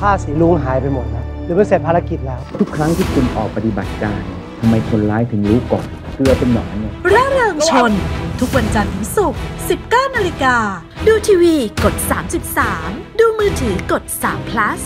ผ้าสีลุงหายไปหมดแล้วหรือมันเสร็จภารกิจแล้ว ทุกครั้งที่คุณออกปฏิบัติการทำไมคนร้ายถึงรู้ก่อนเกลือเป็นหนอนเนี่ยร่าเริงชน ทุกวันจันทร์ถึงศุกร์ 19 นาฬิกา ดูทีวีกด 33 ดูมือถือกด3 plus